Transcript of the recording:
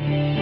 Yeah.